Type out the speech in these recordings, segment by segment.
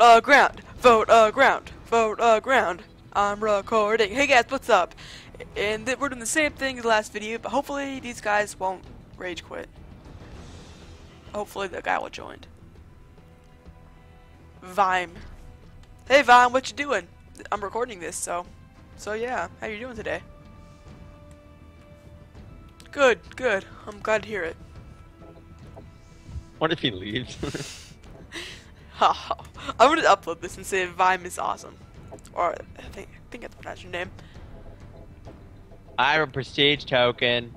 Vote uh ground. Vote uh ground. Vote uh ground. I'm recording. Hey guys, what's up? And we're doing the same thing as the last video, but hopefully these guys won't rage quit. Hopefully the guy will join. Vime. Hey Vime, what you doing? I'm recording this, so so yeah, how you doing today? Good, good. I'm glad to hear it. What if he leaves? I'm gonna upload this and say Vime is awesome. Or I think I think that's your name. I have a prestige token.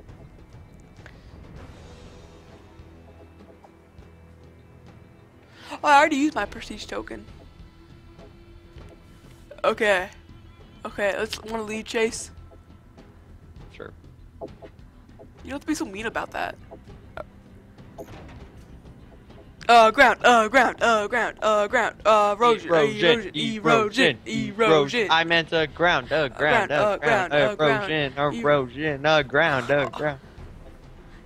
Oh, I already used my prestige token. Okay. Okay, let's want to lead chase. Sure. You don't have to be so mean about that. Uh, ground, uh, ground, uh, ground, uh, ground, uh, erosion, erosion, erosion, erosion. I meant a ground, uh, ground, uh, ground, uh, erosion, erosion, uh, ground, uh, ground.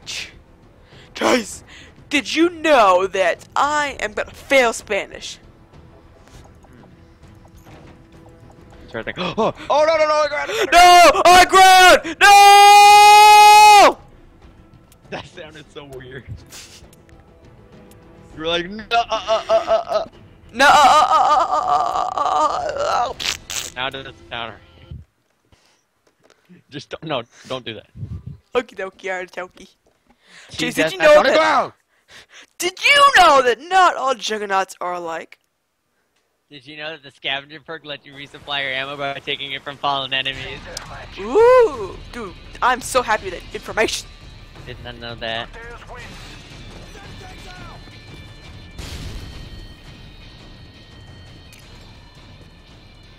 Guys, did you know that I am gonna fail Spanish? Trying to think. Oh, oh no, no, no, ground, No, I ground, no! That sounded so weird. You were like, no, uh, uh, uh, uh, uh. No. uh, Now does counter. Just don't, no, don't do that. Okie dokie, artichoke. Jeez, did you not know gonna that- ground. Did you know that not all juggernauts are alike? Did you know that the scavenger perk lets you resupply your ammo by taking it from fallen enemies? Ooh, dude, I'm so happy with that information. Did not know that.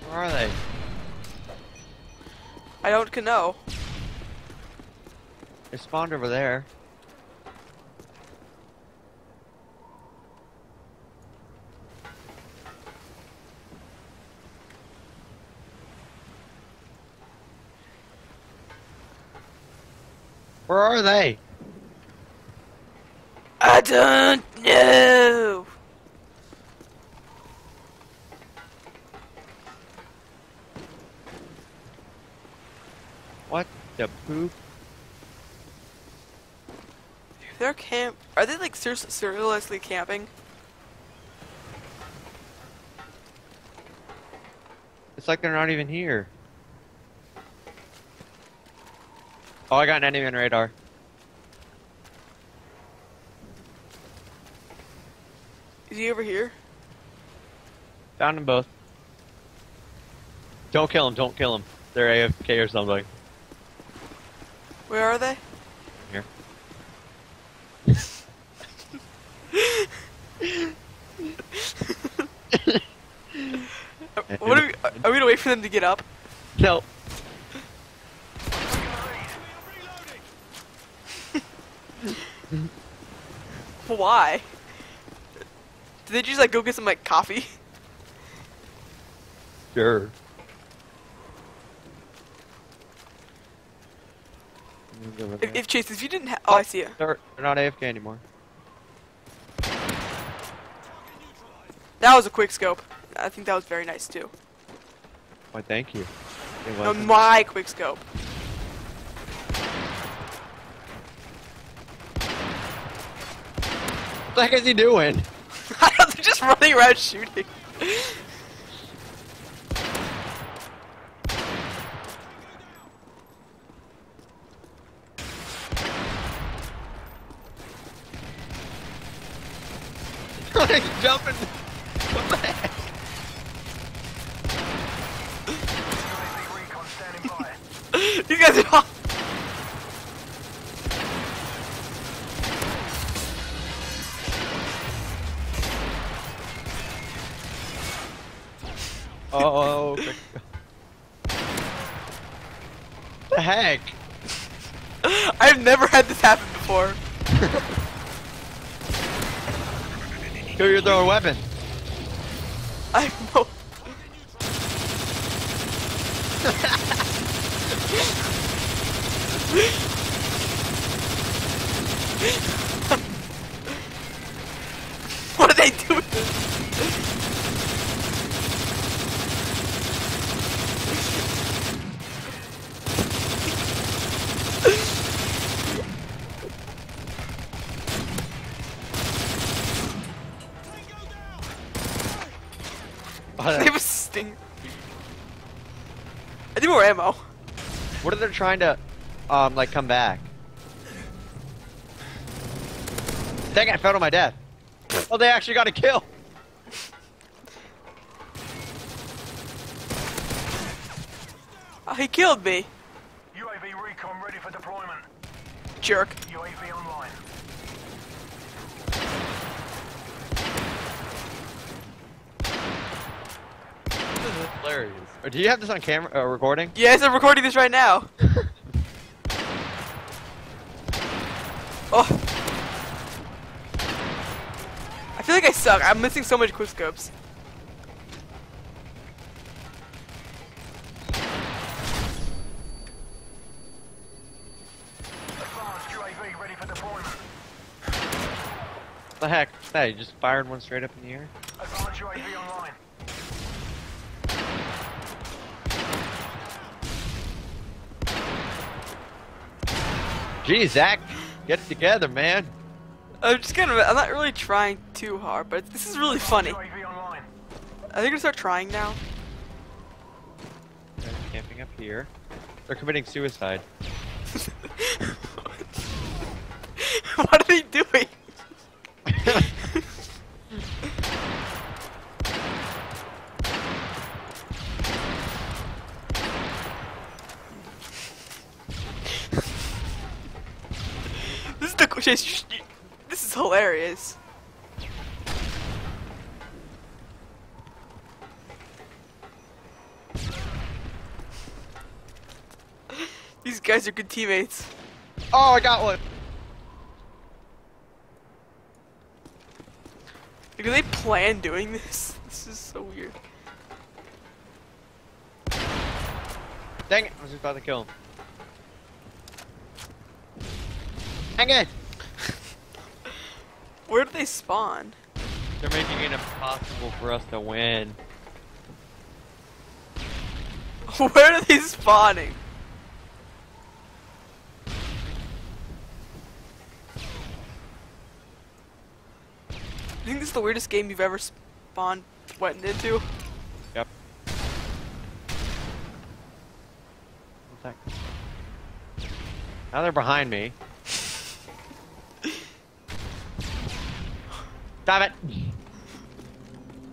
Where are they? I don't know. They spawned over there. Where are they? I don't know. What the poop? They're camp. Are they like ser- seriously camping? It's like they're not even here. Oh, I got an enemy on radar. Is he over here? Found them both. Don't kill him, don't kill him. They're AFK or something. Where are they? Here. What are we? Are we gonna wait for them to get up? No. Why? Did they just like go get some like coffee? Sure. If, if Chase, if you didn't have, oh, I see you. They're, they're not AFK anymore. That was a quick scope. I think that was very nice too. Why, thank you. No, my quick scope. What the heck is he doing? I don't, they're just running around shooting. Jumping. What the heck? you guys are all. Oh, oh, oh okay. the heck? I've never had this happen before. Go, you're throwing a weapon. I know. what are they doing? they have a sting. I need more ammo. What are they're trying to, um, like come back? Dang it, I fell to my death. Oh, they actually got a kill. Oh, he killed me. UAV recon ready for deployment. Jerk. UAV online. This is hilarious. Or do you have this on camera, uh, recording? Yes, I'm recording this right now. oh. I feel like I suck. I'm missing so much quickscopes. Advanced UAV ready for deployment. The heck? Hey, you just fired one straight up in the air? Advanced UAV online. Geez, Zach, get it together, man. I'm just kind of. I'm not really trying too hard, but this is really funny. UAV online. I think I'm gonna start trying now. They're camping up here. They're committing suicide. what are they doing? this is the Chase. This is hilarious. These guys are good teammates. Oh, I got one. Do they plan doing this? This is so weird. Dang it, I was just about to kill him. Dang it! Where do they spawn? They're making it impossible for us to win. Where are they spawning? I think this is the weirdest game you've ever spawned went into. Yep. One sec. Now they're behind me. Stop it!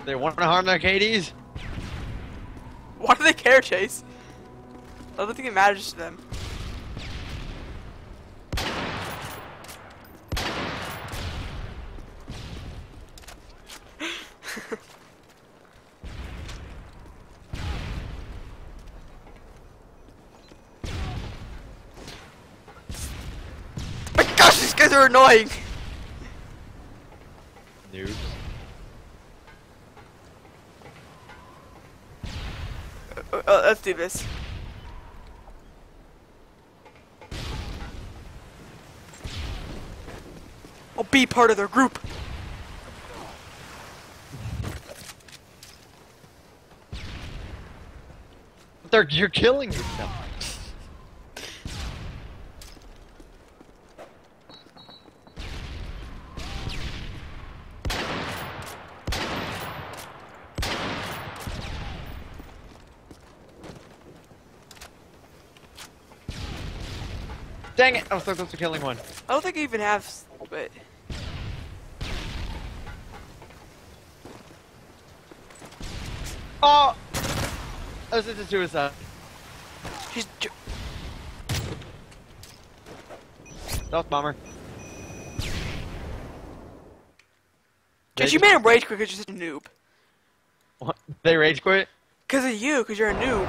They want to harm their KDs? Why do they care, Chase? I don't think it matters to them. My gosh, these guys are annoying! Noobs. Uh, uh, let's do this. I'll be part of their group. They're, you're killing yourself. Dang it! Oh, I was so close to killing one. I don't think I even have. But Oh! This is a suicide. she's. j- Stealth bomber. Jess, you made him rage quit because you're such a noob. What? They rage quit? Because of you, because you're a noob.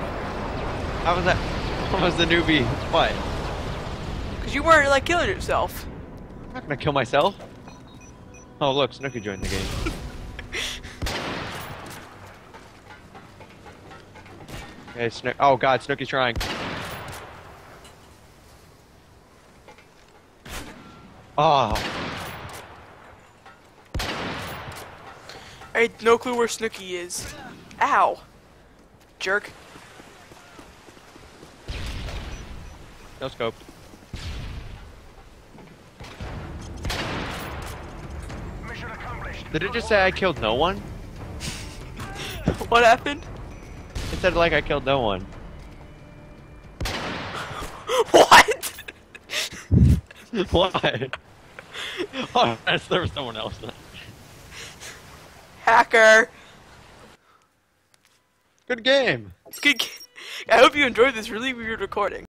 How was that? What was the newbie? What? Because you weren't like killing yourself. I'm not gonna kill myself. Oh look, Snooki joined the game. okay, Snook. Oh god, Snooki's trying. Oh, I had no clue where Snooki is. Ow. Jerk. no scope. Did it just say I killed no one? What happened? It said like I killed no one. What? Why? oh, there was someone else. Hacker. Good game. Good. g- I hope you enjoyed this really weird recording.